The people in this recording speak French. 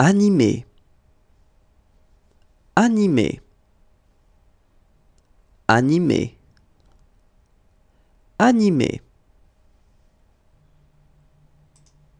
Animé. Animé. Animé. Animé.